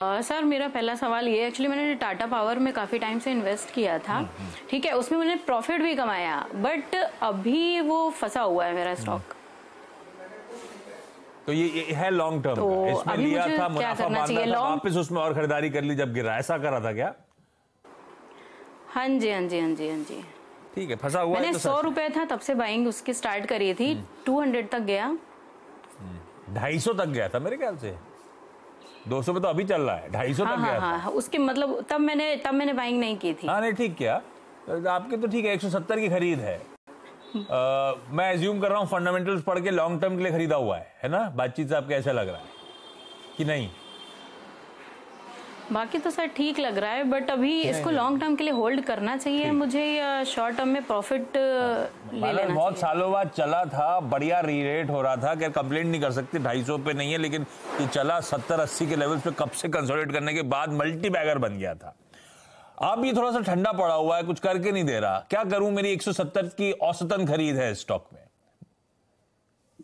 Uh, sir मेरा पहला सवाल ये एक्चुअली मैंने टाटा पावर में काफ़ी टाइम से इन्वेस्ट किया था। हम्म, हम्म। ठीक है उसमें मैंने प्रॉफिट भी कमाया बट अभी वो फंसा हुआ है मेरा स्टॉक तो ये, ये है लॉन्ग टर्म तो इसमें लिया था मुनाफा मारना था वापस उसमें और खरीदारी कर ली जब गिरा। ऐसा करा था क्या? हाँ जी हाँ जी हाँ जी हाँ जी। ठीक है फंसा हुआ मैंने तो सौ रुपए था तब से बाइंग उसकी स्टार्ट करी थी। To hmm. हंड्रेड तक गया। ढाई सौ तक गया था मेरे ख्याल से। दो सौ में तो अभी चल रहा है ढाई सौ हाँ, तक हाँ, गया हाँ, था। उसके मतलब तब मैंने तब मैंने बाइंग नहीं की थी। हाँ नहीं ठीक क्या। आपके तो ठीक है एक सौ सत्तर की खरीद है। आ, मैं एज्यूम कर रहा हूँ फंडामेंटल्स पढ़ के लॉन्ग टर्म के लिए खरीदा हुआ है है ना? बातचीत से आपको ऐसा लग रहा है कि नहीं? बाकी तो सर ठीक लग रहा है बट अभी इसको लॉन्ग टर्म के लिए होल्ड करना चाहिए मुझे या शॉर्ट टर्म में प्रॉफिट ले लेना बहुत सालों बाद चला था बढ़िया री रेट हो रहा था कि कंप्लेंट नहीं कर सकते ढाई सौ पे नहीं है लेकिन ये चला सत्तर अस्सी के लेवल पे कब से कंसोलिडेट करने के बाद मल्टी बैगर बन गया था। अब ये थोड़ा सा ठंडा पड़ा हुआ है कुछ करके नहीं दे रहा। क्या करूँ मेरी 170 की औसतन खरीद है स्टॉक में।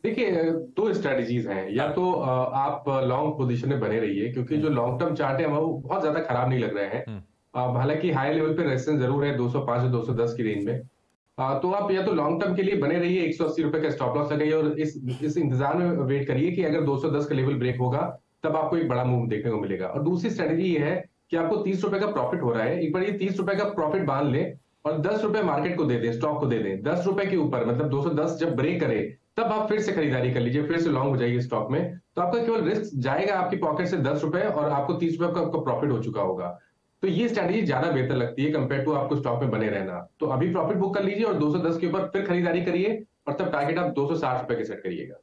देखिए दो स्ट्रेटजीज हैं। या तो आप लॉन्ग पोजीशन में बने रहिए क्योंकि जो लॉन्ग टर्म चार्ट है वो बहुत ज़्यादा खराब नहीं लग रहे हैं। हम्म। हालाँकि हाई लेवल पे रेजिस्टेंस ज़रूर है 205 से 210 की रेंज में। तो आप या तो लॉन्ग टर्म के लिए बने रहिए एक सौ रुपए का स्टॉप लॉस लगाइए और इस इस इंतज़ार में वेट करिए कि अगर 210 का लेवल ब्रेक होगा तब आपको एक बड़ा मूव देखने को मिलेगा। और दूसरी स्ट्रेटेजी ये है कि आपको तीस रुपए का प्रॉफिट हो रहा है। एक बार ये तीस रुपए का प्रॉफिट बाँध ले और दस रुपए मार्केट को दे दे स्टॉक को दे दे। दस रुपए के ऊपर मतलब 210 जब ब्रेक करे तब आप फिर से खरीदारी कर लीजिए, फिर से लॉन्ग हो जाइए स्टॉक में। तो आपका केवल रिस्क जाएगा आपकी पॉकेट से दस रुपए और आपको तीस रुपए का आपका प्रॉफिट हो चुका होगा। तो ये स्ट्रैटेजी ज़्यादा बेहतर लगती है कंपेयर टू आपको स्टॉक में बने रहना। तो अभी प्रॉफिट बुक कर लीजिए और 210 के ऊपर फिर खरीदारी करिए और तब टारगेट आप दो सौ रुपए के सेट करिएगा।